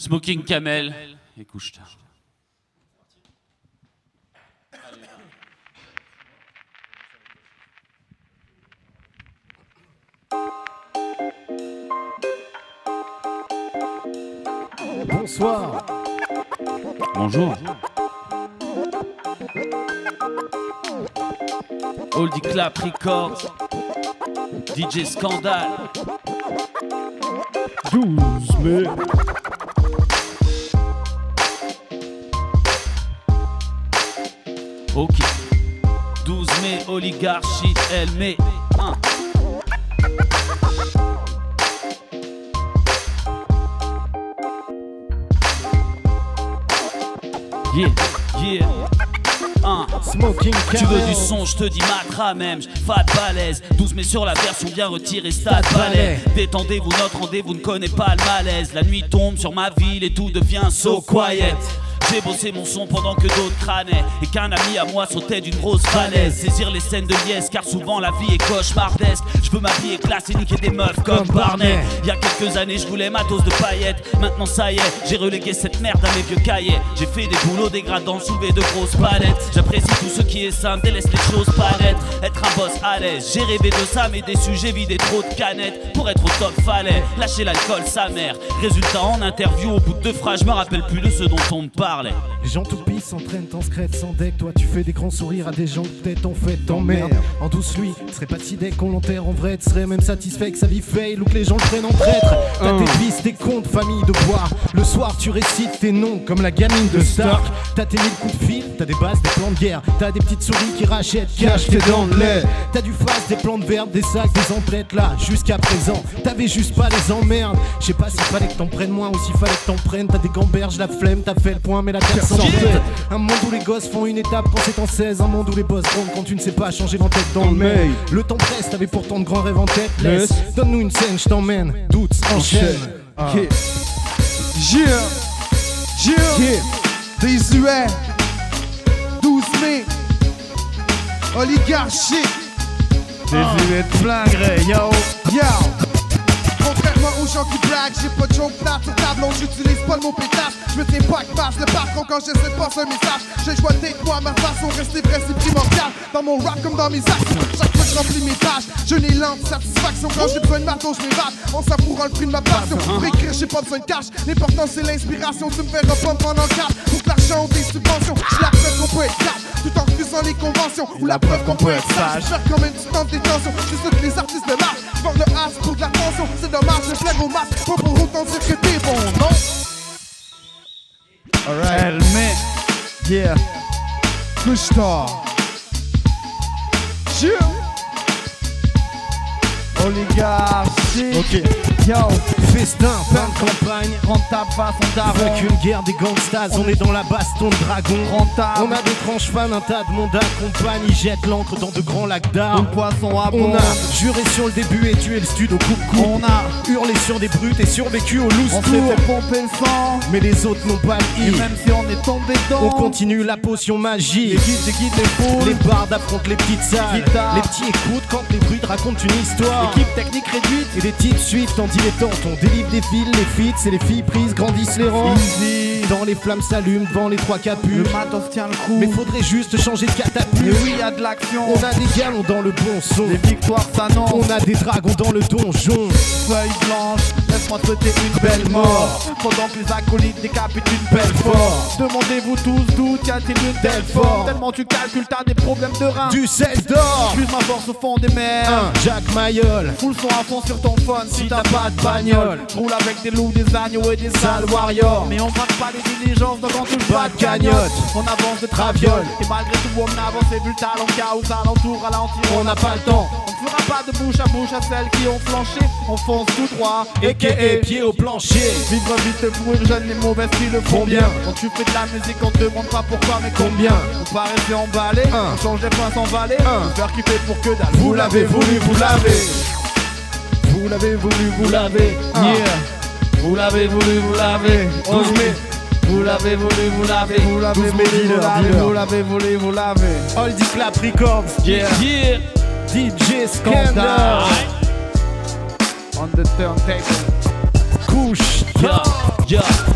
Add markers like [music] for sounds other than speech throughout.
Smoking Camel et couche-tard. Bonsoir. Bonjour. Oldie Clap Records. DJ Scandale. 12 mai. 12 mai, oligarchie, elle met. un. Yeah, yeah. Smoking Tu veux du son, je te dis matra même, fat balèze 12 mai sur la version bien retirée, stade balai Détendez-vous, notre rendez-vous ne connaît pas le malaise La nuit tombe sur ma ville et tout devient so quiet j'ai bossé mon son pendant que d'autres crânaient Et qu'un ami à moi sautait d'une grosse falaise. Saisir les scènes de liesse car souvent la vie est cauchemardesque. Je veux m'habiller classe et niquer des meufs comme Barnet Il y a quelques années je voulais ma dose de paillettes. Maintenant ça y est, j'ai relégué cette merde à mes vieux cahiers. J'ai fait des boulots dégradants, soulevé de grosses palettes. J'apprécie tout ce qui est simple, délaisse les choses nettes Être un boss à l'aise, j'ai rêvé de ça mais déçu j'ai vidé trop de canettes. Pour être au top fallait lâcher l'alcool sa mère. Résultat en interview au bout de deux phrases je me rappelle plus de ce dont on me parlait Les gens toupis s'entraînent en secrète sans deck. Toi, tu fais des grands sourires à des gens que peut-être en fait t'emmerde. En douce, lui, serait pas si deck qu'on l'enterre en vrai. Tu serais même satisfait que sa vie fail ou que les gens le prennent en traître. T'as tes fils, tes comptes, famille de bois. Le soir, tu récites tes noms comme la gamine de Stark. T'as tes mille coups de fil, t'as des bases, des plans de guerre. T'as des petites souris qui rachètent, cachent tes dents de lait. T'as du face, des plantes vertes, des sacs, des emplettes là. Jusqu'à présent, t'avais juste pas les emmerdes. Je sais pas s'il fallait que t'en prennes moins ou s'il fallait que t'en prennes. T'as des gamberges, la flemme, t'as fait le point, mais la terre s'en fait. Un monde où les gosses font une étape quand c'est en 16. Un monde où les boss grondent quand tu ne sais pas changer l'entête dans le mail. Le temps presse, t'avais pourtant de grands rêves en tête. Laisse, donne-nous une scène, je t'emmène. Doute, enchaîne. Yeah. Yeah. Yeah. Désuet. 12 mai. Oligarchie. Désuet de plein gré, yo. Yo. Gens qui blaguent, j'ai pas de joke plate sur tableau, j'utilise pas le mot pétasse. Je me tiens pas que passe le patron quand j'essaie de passer un message. J'ai choix d'être moi, ma façon, rester vrai, c'est primordial. Dans mon rap comme dans mes que je remplis mes je n'ai lente satisfaction. Quand j'ai besoin de matos, je m'évade. On savourant le prix de ma passion. Pour écrire, j'ai pas besoin de cash. L'important, c'est l'inspiration. Tu me verras pas pendant quatre. Pour que l'argent ou des subventions, j'ai la preuve qu'on peut être quatre. Tout en refusant les conventions. Ou la preuve qu'on peut être sage. Faire comme une petite tente détention. Je suis que les artistes de marche. Vendre le as pour de l'attention. C'est dommage, je flaire au masque. Pas pour autant dire que t'es bon, non? Met. Yeah. Couche-tard. Yeah. Oligarcas Ok. Yo. Festin, fin de campagne. Rentable façon d'argent. Avec une guerre des gangstas, on est dans la baston de dragon. Rentable. On a des tranches fans, un tas de monde accompagne. Ils jettent l'encre dans de grands lacs Un d'art. poisson à On a juré sur le début et tué le stud au coupe-coupe. On a. hurlé sur des brutes et survécu au loose On s'est fait pomper le sang. Mais les autres n'ont pas le Et i. même si on est tombé dedans. On continue la potion Les magique. guides, les guides, les foules. Les bardes affrontent les petites salles. Guitare. Les petits écoutent quand les brutes racontent une histoire. Équipe technique réduite. Et les types suivent en dilettante. On délivre des fils, les feats et les filles prises grandissent les rangs. Easy. Dans les flammes s'allument devant les trois Le capus. matos tient le coup. Mais faudrait juste changer de Mais catapulte. oui, y a de l'action. On a des galons dans le bon son. Les victoires s'annoncent. On a des dragons dans le donjon. Feuille blanche, laisse-moi te souhaiter une belle mort. Pendant que les acolytes décapitent une belle force. Demandez-vous tous d'où tient-il une telle force. Tellement tu calcules, t'as des problèmes de rein. Du sel d'or. Plus ma force au fond des mers. Un Jacques Mayol. Full son à fond sur ton phone si t'as pas de bagnole. Roule avec des loups, des agneaux et des sales warriors. Mais on braque pas les diligences, on touche pas de cagnotte. On avance de traviole. Et malgré tout, on avance et vu le talent chaos alentour, ralentir. On n'a pas le temps. On ne fera pas de bouche à bouche à celles qui ont flanché. On fonce tout droit. Et pied au plancher. Vivre vite et mourir jeune, les mauvaises filles le font bien. Quand tu fais de la musique, on te demande pas pourquoi, mais Combien On rester emballé, on change les points sans valer. On faire kiffer pour que dalle. Vous l'avez voulu, vous l'avez. Vous l'avez voulu, vous l'avez. Yeah. Vous l'avez voulu, vous l'avez. 12 mai. Vous l'avez voulu, vous l'avez. Vous l'avez 12 voulu, vous l'avez, dealer. vous l'avez voulu, vous l'avez. Oldie Clap Records. Yeah. Yeah. DJ. Scandal. On the turntable. Couche. Yeah, yeah.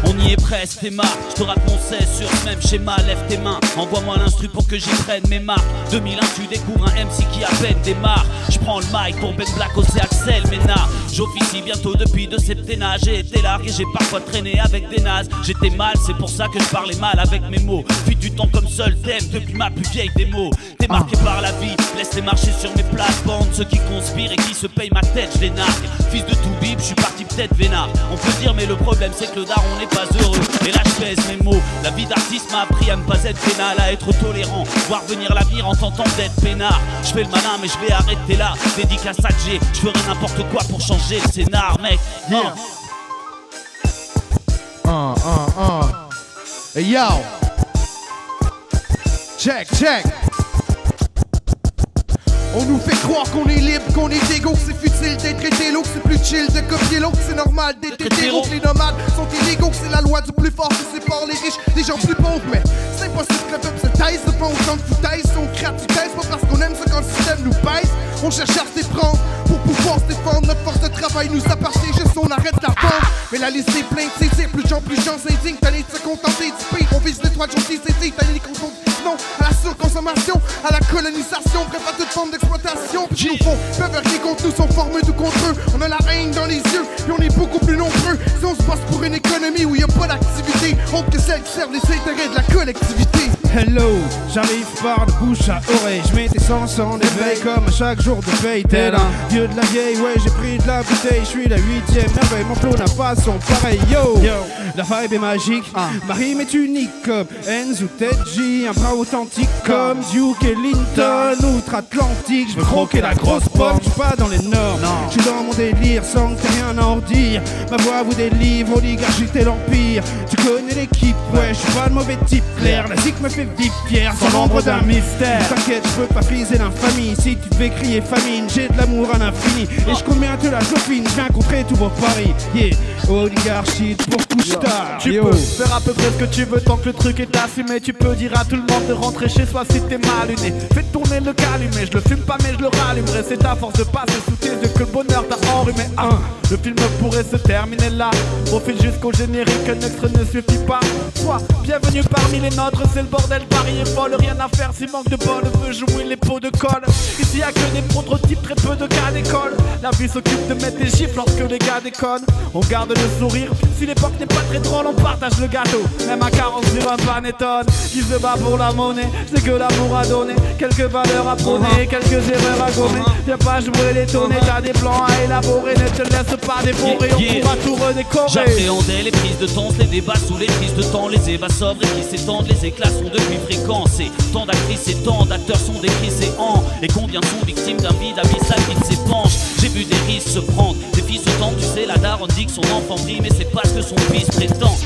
On y est presque, t'es marre. Je te 16 sur ce même schéma. Lève tes mains, envoie-moi l'instru pour que j'y prenne mes marques. 2001, tu découvres un MC qui à peine démarre. Je prends le mic pour Ben Black, c'est Axel Ménard. J'officie bientôt depuis de septennat. J'ai été largué, j'ai parfois traîné avec des nazes. J'étais mal, c'est pour ça que je parlais mal avec mes mots. Fuis du temps comme seul thème depuis ma plus vieille démo. T'es marqué par la vie, laisse-les marcher sur mes plates-bandes. Ceux qui conspirent et qui se payent ma tête, je les nargue. Fils de tout bib, je suis parti peut-être vénard. On peut dire, mais le problème c'est que le daron n'est Et là je pèse mes mots. La vie d'artiste m'a appris à ne pas être pénal, à être tolérant. Voir venir l'avenir en tentant d'être peinard. Je fais le malin, mais je vais arrêter là. Dédicace à G, je ferai n'importe quoi pour changer le scénar, mec. Yeah. Uh, uh, uh. Hey, yo. Check, check. On nous fait croire qu'on est libre, qu'on est égaux, c'est futile chill de copier l'autre, c'est normal. D'être hétéro, que les nomades sont illégaux, que c'est la loi du plus fort qui sépare les riches des gens plus pauvres, mais c'est impossible que le peuple se taise, le fond autant de foutaise, on crate, tu pas parce qu'on aime ça quand le système nous pèse, on cherche à se déprendre pour pouvoir se défendre, notre force de travail nous appartient, juste on arrête la vendre, mais la liste est pleine, c'est c'est plus de gens, plus de gens s'indignent, t'allais de se contenter du pays, on vise l'étoile gentille, c'est dit, t'allais les contenter non à la surconsommation, à la colonisation, bref à toute forme d'exploitation. Puis nous font peuvent rien contre nous, sont formés tout contre eux. On a la haine dans les yeux, puis on est beaucoup plus nombreux. Si on se passe pour une économie où il n'y a pas d'activité, autre que celle qui sert les intérêts de la collectivité. Hello, j'arrive par de bouche à oreille. Je mets tes sens en éveil comme à chaque jour de paye. Tel un vieux de la vieille, ouais, j'ai pris de la bouteille. Je suis la huitième merveille, mon flow n'a pas son pareil. Yo, la vibe est magique, ma rime est unique comme Enzo Tedji, un bras authentique comme Duke et Linton, outre-Atlantique. Je veux croquer la grosse pomme, je suis pas dans les normes. Je suis dans mon délire sans que t'aies rien à en dire. Ma voix vous délivre, oligarchie et l'empire. Tu connais l'équipe, ouais, je suis pas le mauvais type clair. La zik me fait vivre sans l'ombre d'un mystère. T'inquiète, je peux pas friser l'infamie. Si tu devais crier famine, j'ai de l'amour à l'infini. Et je combien te la chopine, je viens contrer tous vos paris. Yeah, oligarchie pour couche tard. Tu peux faire à peu près ce que tu veux tant que le truc est assumé. Tu peux dire à tout le monde de rentrer chez soi si t'es mal luné. Fais tourner le calumet, je le fume pas mais je le rallumerai. C'est à force de passer sous tes yeux que le bonheur t'a enrhumé. Un, le film pourrait se terminer là. Profite jusqu'au générique, un extrait ne suffit pas. Sois bienvenue parmi les nôtres, c'est le bordel, Paris folle. Rien à faire si manque de bol, veut jouer les pots de colle. Ici y a que des prototypes, très peu de cas d'école. La vie s'occupe de mettre des gifles lorsque les gars déconnent. On garde le sourire, si l'époque n'est pas très drôle, on partage le gâteau. Même à 40 sur un panettone, qui se bat pour la monnaie, c'est que l'amour a donné. Quelques valeurs à prôner, quelques erreurs à gommer. Viens pas jouer les tournées, t'as des plans à élaborer, ne te laisse pas dévorer, on pourra tout redécorer. J'appréhendais les prises de temps, les débats sous les prises de temps, les ébats sobres et qui s'étendent, les éclats sont depuis fréquents. Tant d'actrices et tant d'acteurs sont décrits séants. Et combien sont victimes d'un vide abyssal qui s'épanche J'ai vu des risques se prendre, des filles se tendent, tu sais, la daronne dit que son enfant brille, mais c'est pas ce que son fils prétend.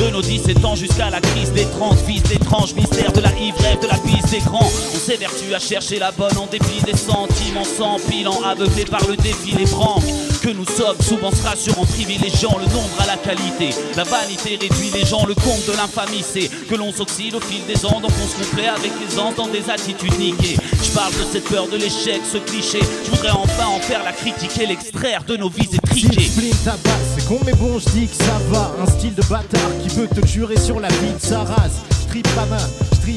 De nos 17 ans jusqu'à la crise des 30, fils d'étrange mystère de la ivresse, de la bise des grands. On s'évertue à chercher la bonne en dépit des sentiments s'empilant, aveuglés par le défi des branques. Que nous sommes souvent se rassurant, privilégiant le nombre à la qualité. La vanité réduit les gens, le compte de l'infamie, c'est que l'on s'oxyde au fil des ans, donc on se complaît avec les ans dans des attitudes niquées. Je parle de cette peur de l'échec, ce cliché. Je voudrais enfin en faire la critique et l'extraire de nos vies étriquées. Basse, c'est con mais bon je dis que ça va Un style de bâtard qui veut te jurer sur la vie de sa race pas mal,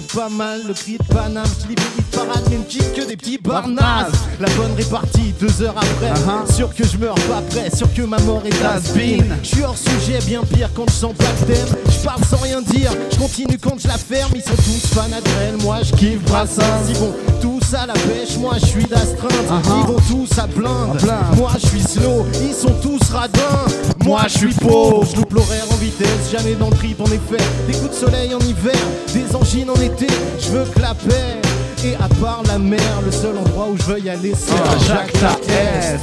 pas mal, le cri de Paname des hits parade mais me kick que des petits barnazes La bonne répartie, deux heures après. Sûr que je meurs pas prêt, sûr que ma mort est has-been J'suis hors sujet, bien pire quand je sens pas le thème J'parle sans rien dire, je continue quand je la ferme. Ils sont tous fans d'elle, moi je kiffe Brassens. Ils vont tous à la pêche, moi je suis d'astreinte. Ils vont tous à blinde, moi je suis slow Ils sont tous radins, moi je suis pauvre. Je loupe l'horaire en vitesse, jamais dans le trip en effet. Des coups de soleil en hiver, des angines en été. Je veux que la paix. Et à part la mer, le seul endroit où je veux y aller, c'est à Jacques la.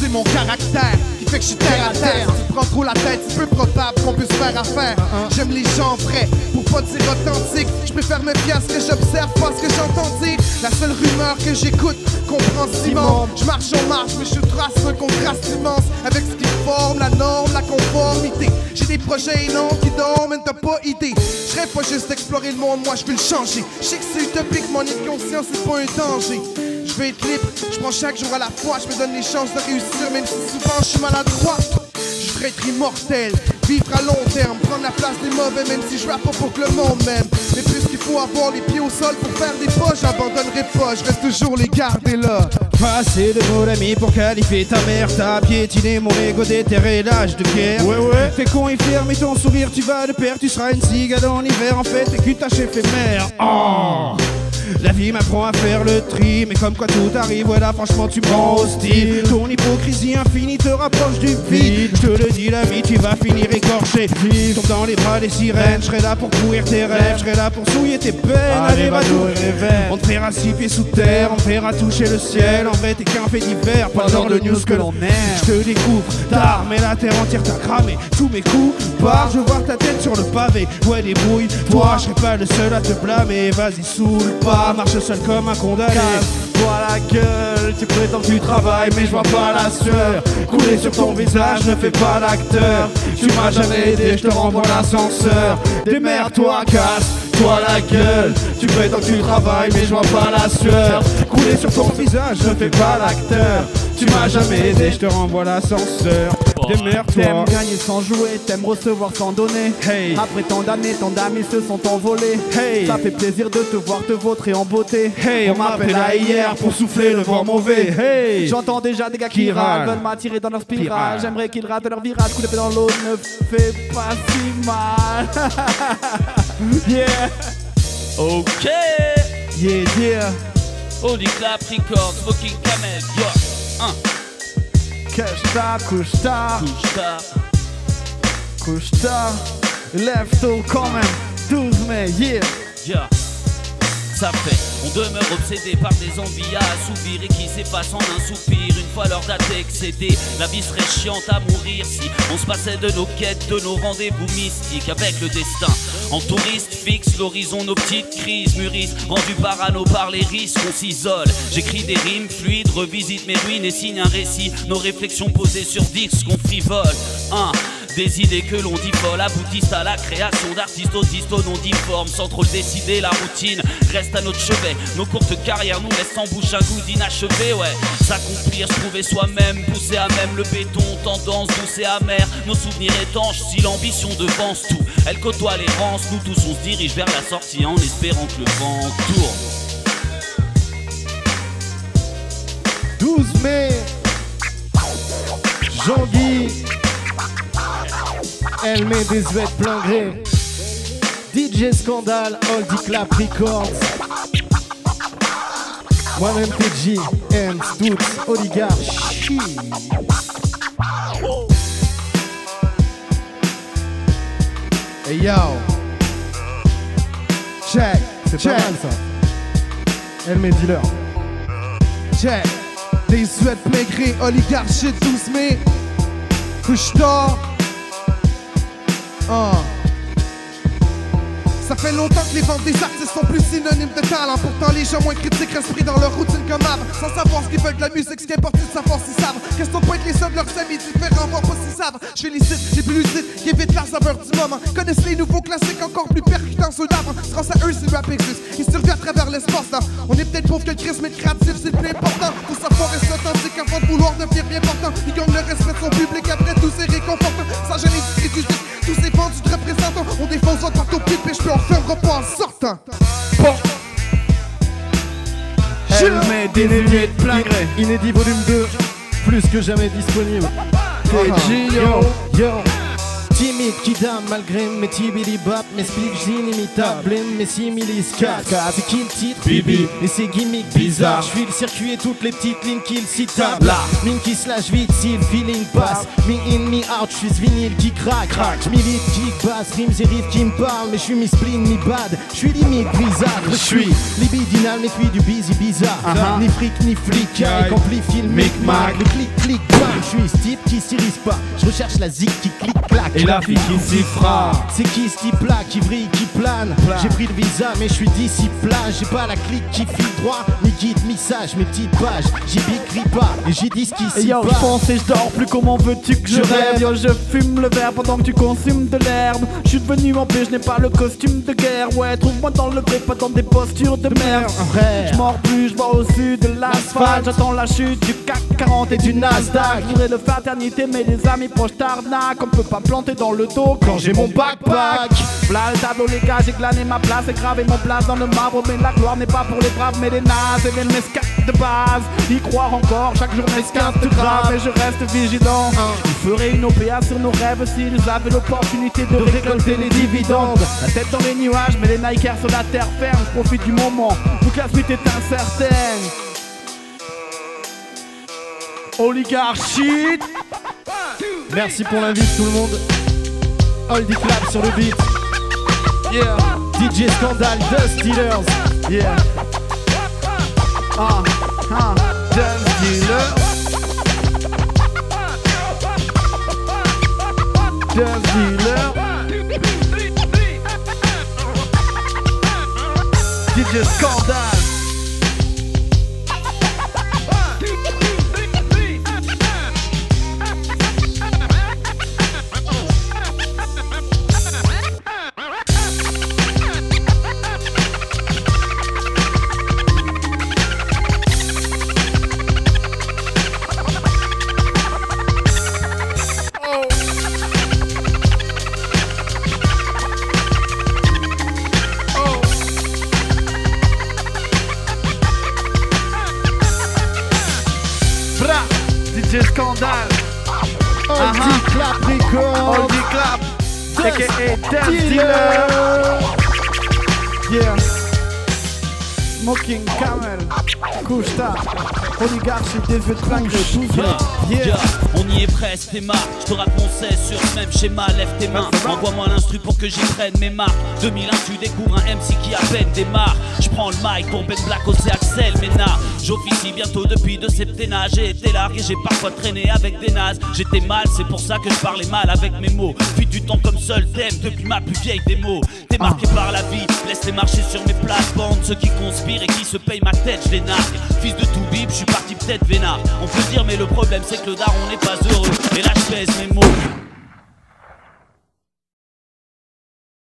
C'est mon caractère qui fait que je suis terre à terre. Tu prends trop la tête, c'est peu probable qu'on puisse faire affaire. J'aime les gens vrais, pour pas dire authentique. Je préfère me fier à ce que j'observe, pas ce que j'entends dire. La seule rumeur que j'écoute comprend Simon. Je marche en marche, mais je trace un contraste immense avec ce qui forme la norme, la conformité. J'ai des projets énormes qui dorment, mais t'as pas idée. Je rêve pas juste d'explorer le monde, moi je veux le changer. Je sais que c'est utopique, mon conscience, c'est pas un danger. Je veux être libre, je prends chaque jour à la fois, je me donne les chances de réussir, même si souvent je suis maladroit. Je voudrais être immortel, Vivre à long terme, prendre la place des mauvais, même si je rappe pas pour que le monde m'aime. Mais puisqu'il faut avoir les pieds au sol pour faire des poches, j'abandonnerai pas, je reste toujours les garder là. Assez de mots d'amis pour qualifier ta mère. T'as piétiné mon ego déterré l'âge de pierre. Ouais, ouais. T'es con et fier, mais ton sourire, tu vas de pair. Tu seras une cigale en hiver. En fait, t'es qu'une tâche éphémère. Oh. La vie m'apprend à faire le tri, mais comme quoi tout arrive, voilà, franchement, tu prends hostile. Ton hypocrisie infinie te rapproche du vide. Je te le dis, l'ami, tu vas finir écorché. Tombe dans les bras des sirènes, je serai là pour pourrir tes rêves, je serai là pour souiller tes peines. Allez, va on te fera six pieds sous terre, on te fera toucher le ciel. En vrai, t'es qu'un fait divers, pas dans le news que l'on aime. Je te découvre tard, mais la terre entière t'a cramé. Tous mes coups, barre, je vois ta tête sur le pavé. Ouais, débrouille, toi, je serai pas le seul à te blâmer. Vas-y, saoule pas, marche seul comme un condamné. Casse-toi la gueule, tu prétends que tu travailles, mais je vois pas la sueur couler sur ton visage, ne fais pas l'acteur. Tu m'as jamais aidé, je te renvoie l'ascenseur. Démerde-toi, casse-toi la gueule. Tu prétends que tu travailles, mais je vois pas la sueur couler sur ton visage, ne fais pas l'acteur. Tu m'as jamais aidé, Je te renvoie l'ascenseur. T'aimes gagner sans jouer, t'aimes recevoir sans donner. Hey. Après tant d'années, tant d'amis se sont envolés. Hey. Ça fait plaisir de te voir te vautrer en beauté. Hey, on m'appelle à hier pour souffler le vent mauvais. Hey. J'entends déjà des gars qui râlent, veulent m'attirer dans leur spirale. J'aimerais qu'ils ratent leur virage, coup de dans l'eau ne fait pas si mal. [laughs] yeah. Ok. Yeah, yeah. Holy clap record, camel, yo. Kështa, kushta? Kushta. Kushta? Left to comment. Duz me, yeah. Yeah Sa on demeure obsédé par des envies à assouvir et qui s'effacent en un soupir. Une fois leur date excédée, la vie serait chiante à mourir si on se passait de nos quêtes, de nos rendez-vous mystiques avec le destin. En touriste fixe, l'horizon, nos petites crises mûrissent, rendu parano par les risques, on s'isole. J'écris des rimes fluides, revisite mes ruines et signe un récit. Nos réflexions posées sur disques qu'on frivole. Des idées que l'on dit folles aboutissent à la création d'artistes autistes aux non difformes Sans trop le décider, la routine reste à notre chevet. Nos courtes carrières nous laissent en bouche un goût d'inachevé Ouais, s'accomplir, se trouver soi-même, pousser à même le béton Tendance douce et amère, nos souvenirs étanches Si l'ambition devance tout, elle côtoie les Nous tous on se dirige vers la sortie en espérant que le vent tourne. 12 mai, Jean-Guy, elle met des ouettes plein gré. DJ Scandale, Oldie Clap Records. Moi-même TG, M, Oligarchie. Hey yo. Check. C'est check. pas mal ça. Elle met dealer. Check. Des suètes maigrées, oligarchie 12 mai. Couche Ah. Ça fait longtemps que les ventes des artistes sont plus synonymes de talent. Pourtant, les gens moins critiques restent pris dans leur routine comme avant. Sans savoir ce qu'ils veulent de la musique, ce qui est important de savoir s'ils savent. Question de pas être les seuls de leurs amis différents, voir pas s'ils savent. Je félicite les plus lucides qui évitent la saveur du moment. Connaissent les nouveaux classiques encore plus percutants, ceux d'avant. C'est grâce à eux si le rap existe. Ils survivent à travers l'espace. On est peut-être pauvre que le Christ, mais créatif, c'est plus important. Faut savoir rester authentique avant de vouloir devenir bien portant. Ils gagnent le respect de son public, après tout c'est réconfortant. Sans gêner du du tous de représentants. On défonce votre pipe et je peux en faire un repas en sortant. Bon. Elle met des lunettes plein gré. Inédit volume 2, plus que jamais disponible. TG, Yo, yo. Qui dame malgré mes tibili bap, mes speaks inimitables, mes similis 4 C'est qui le titre? Bibi. Et ses gimmicks bizarres. Je suis le circuit et toutes les petites lignes qu'il citable. Mine qui slash vite si le feeling passe. Me in, me out, je suis vinyle qui craque. J'milite, kick, basse, rimes et riffs qui me parlent. Mais je suis mi spleen, mi bad. Je suis limite bizarre. Je suis libidinal, mais puis du busy bizarre. Ni fric, ni flic, avec amplifie le micmac. Le clic, clic, bam. Je suis ce type qui s'irise pas. Je recherche la zik qui clic, clac. Et la fille qui s'y fera. C'est qui ce type-là qui vrille, qui plane? J'ai pris le visa mais je suis d'ici J'ai pas la clique qui file droit. Ni guide, ni sage, mes petites pages. J'y bicrie pas et j'y dis ce qui s'y yo, je passe pense et je dors plus. Comment veux-tu que je Je rêve? Yo, je fume le verre pendant que tu consumes de l'herbe. Je suis devenu en paix, je n'ai pas le costume de guerre. Ouais, trouve-moi dans le gré, pas dans des postures de merde. Je mords plus, je au sud de l'asphalte. J'attends la chute du CAC 40 et du Nasdaq. Je voudrais le fraternité mais les amis proches t'arnaquent. On peut pas planter dans le dos quand j'ai mon backpack. V'là le tableau, les gars, j'ai glané ma place et gravé mon place dans le marbre. Mais la gloire n'est pas pour les braves, mais les nazes et les mescates de base. Y croire encore, chaque jour mescate de grave, et je reste vigilant. Je ferai une OPA sur nos rêves s'ils avaient l'opportunité de récolter les dividendes. La tête dans les nuages, mais les Nikers sur la terre ferme. Je profite du moment où que la suite est incertaine. Oligarchie Merci pour l'invite tout le monde. Oldie clap sur le beat. Yeah, DJ Scandal, The Steelers. yeah. Ah, ah, Dance dealer. Dance dealer. DJ Scandal. Clap record. Oldie Clap, aka Dance Dealer. Yeah. Smoking Camel. Couche-ta. Oligarchie des yeux de plein de tout Yeah, Yeah. yeah, on y est presque, t'es marre. Je te raconte mon 16 sur ce même schéma. Lève tes mains, envoie-moi l'instru pour que j'y prenne mes marques. 2001, tu découvres un MC qui à peine démarre. Je prends le mic pour Ben Black, c'est Axel Ménard. J'officie bientôt depuis deux septennats. J'ai été largué, j'ai parfois traîné avec des nazes. J'étais mal, c'est pour ça que je parlais mal avec mes mots. Fuis du temps comme seul thème depuis ma plus vieille démo. T'es marqué par la vie, laisse-les marcher sur mes plates-bandes. Ceux qui conspirent et qui se payent ma tête, je les nargue. Fils de tout bip, je suis parti peut-être vénard. On peut dire, mais le problème c'est c'est que le daron n'est pas heureux. Et là, je pèse mes mots.